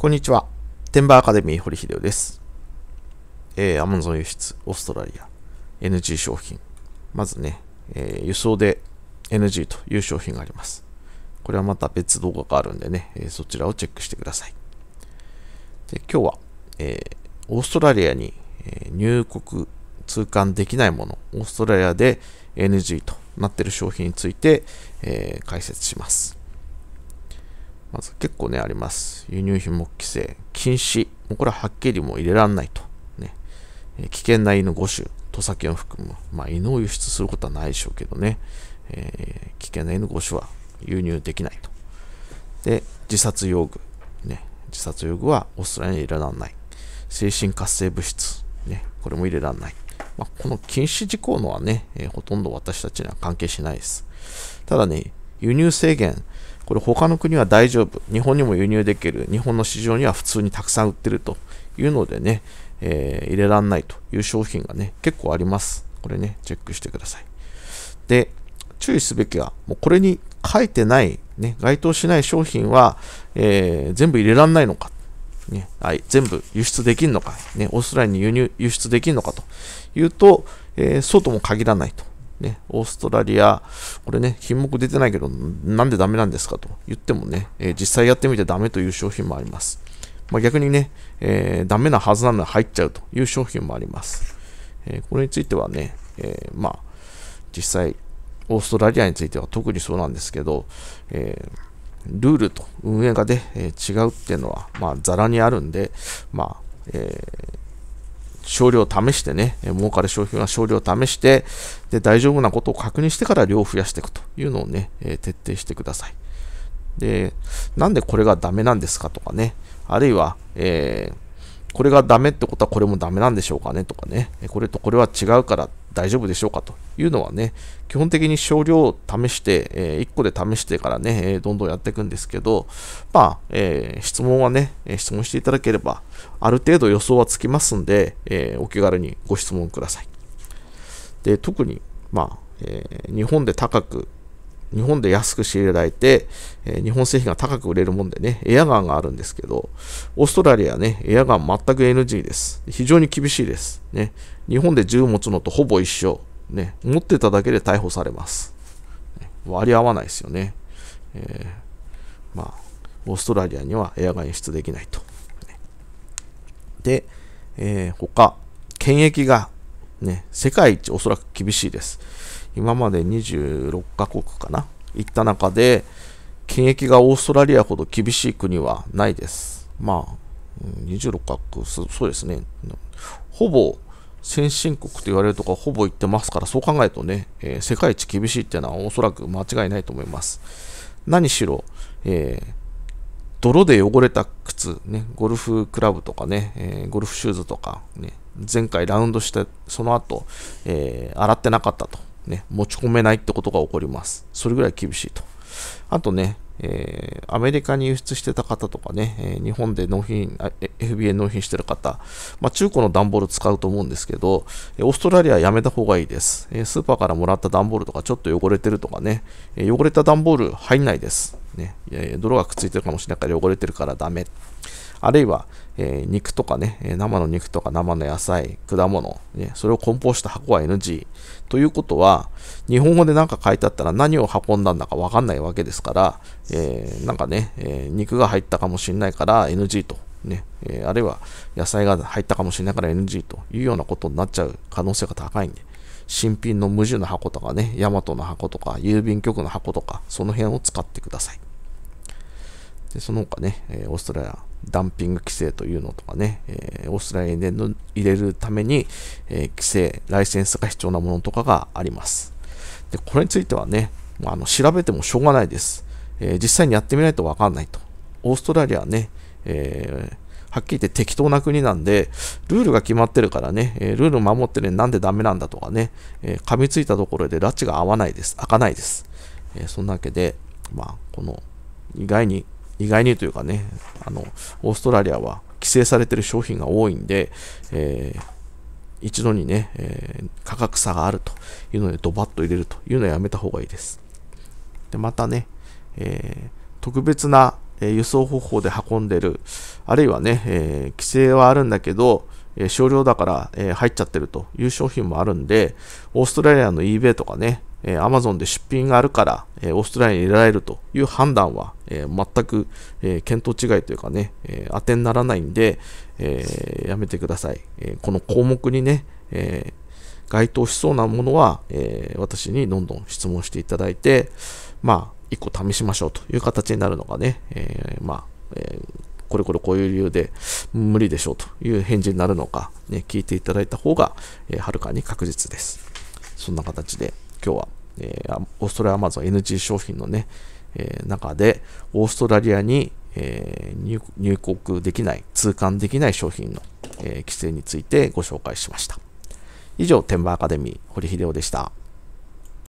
こんにちは。テンバーアカデミー堀秀夫です。えー、アマゾン輸出、オーストラリア、NG 商品。まずね、えー、輸送で NG という商品があります。これはまた別動画があるんでね、えー、そちらをチェックしてください。で今日は、えー、オーストラリアに、え入国通関できないもの、オーストラリアで NG となっている商品について、え解説します。まず結構ね、あります。輸入品目規制、禁止。もうこれははっきりもう入れらんないと。ね。え危険な犬5種、土佐犬を含む。まあ、犬を輸出することはないでしょうけどね。えー、危険な犬5種は輸入できないと。で、自殺用具。ね。自殺用具はオーストラリアに入れらんない。精神活性物質。ね。これも入れらんない。まあ、この禁止事項のはね、えー、ほとんど私たちには関係しないです。ただね、輸入制限、これ他の国は大丈夫。日本にも輸入できる。日本の市場には普通にたくさん売ってるというのでね、えー、入れらんないという商品がね、結構あります。これね、チェックしてください。で、注意すべきは、もうこれに書いてない、ね、該当しない商品は、えー、全部入れらんないのか。ね、はい、全部輸出できるのか、ね、オーストラリアに輸入、輸出できるのかというと、えー、そうとも限らないと。ね、オーストラリア、これね、品目出てないけど、なんでダメなんですか？と言ってもね、えー、実際やってみてダメという商品もあります。まあ、逆にね、えー、ダメなはずなのに入っちゃうという商品もあります。えー、これについてはね、えー、まあ、実際、オーストラリアについては特にそうなんですけど、えー、ルールと運営がね、え、違うっていうのは、まあ、ざらにあるんで、まあ、えー、少量試してね、儲かる商品は少量試して、で、大丈夫なことを確認してから量を増やしていくというのをね、え徹底してください。で、なんでこれがダメなんですかとかね、あるいは、えーこれがダメってことはこれもダメなんでしょうかねとかね、これとこれは違うから大丈夫でしょうかというのはね、基本的に少量を試して、えー、1個で試してからね、えー、どんどんやっていくんですけど、まあ、えー、質問はね、え質問していただければ、ある程度予想はつきますんで、えお気軽にご質問ください。で、特に、まあ、え日本で高く日本で安く仕入れられて、え、日本製品が高く売れるもんでね、エアガンがあるんですけど、オーストラリアね、エアガン全く NG です。非常に厳しいです。ね、日本で銃持つのとほぼ一緒。ね、持ってただけで逮捕されます。割り合わないですよね。えー、まあ、オーストラリアにはエアガン輸出できないと。で、えー、他、検疫がね、世界一おそらく厳しいです。今まで26カ国かな、行った中で、検疫がオーストラリアほど厳しい国はないです。まあ、26カ国、そうですね。ほぼ先進国と言われるとかほぼ言ってますから、そう考えるとね、えー、世界一厳しいっていうのはおそらく間違いないと思います。何しろ、えー、泥で汚れた靴、ね、ゴルフクラブとかね、えー、ゴルフシューズとか、ね、前回ラウンドして、その後、え、洗ってなかったと。ね、持ち込めないってことが起こります。それぐらい厳しいと。あとね、えー、アメリカに輸出してた方とかね、えー、日本で納品、FBA 納品してる方、まあ、中古の段ボール使うと思うんですけど、オーストラリアはやめた方がいいです。えー、スーパーからもらった段ボールとかちょっと汚れてるとかね、え汚れた段ボール入んないです。ね、いやいや泥がくっついてるかもしれないから汚れてるからダメ。あるいは、えー、肉とかね、生の肉とか生の野菜、果物、ね、それを梱包した箱は NG。ということは、日本語で何か書いてあったら何を運んだんだかわかんないわけですから、えー、なんかね、えー、肉が入ったかもしれないから NG と。ねえ、あるいは野菜が入ったかもしれないから NG というようなことになっちゃう可能性が高いんで、新品の無地の箱とかね、ヤマトの箱とか、郵便局の箱とか、その辺を使ってください。でその他ね、えオーストラリアダンピング規制というのとかね、え、オーストラリアに入れるために、え、規制、ライセンスが必要なものとかがあります。で、これについてはね、あの調べてもしょうがないです。え、実際にやってみないとわかんないと。オーストラリアはね、えはっきり言って適当な国なんで、ルールが決まってるからね、えルールを守ってね、なんでダメなんだとかね、え噛みついたところで拉致が合わないです。開かないです。えそんなわけで、まあ、この意外に意外にというかね、あの、オーストラリアは規制されてる商品が多いんで、えー、一度にね、えー、価格差があるというのでドバッと入れるというのはやめた方がいいです。で、またね、えー、特別な輸送方法で運んでる、あるいはね、え、規制はあるんだけど、え、少量だから、え、入っちゃってるという商品もあるんで、オーストラリアの eBay とかね、えー、Amazon で出品があるから、えー、オーストラリアに入れられるという判断は、えー、全く、えー、見当違いというかね、えー、当てにならないんで、え、やめてください。え、この項目にね、え、該当しそうなものは、え、私にどんどん質問していただいて、まあ、一個試しましょうという形になるのがね、え、まあ、え、これこれこういう理由で無理でしょうという返事になるのか、ね、聞いていただいた方が、え、はるかに確実です。そんな形で今日は、えー、オーストラリアアマゾン NG 商品のね、えー、中でオーストラリアに、えー、入国できない、通関できない商品の、えー、規制についてご紹介しました。以上、テンバーアカデミー、堀秀夫でした。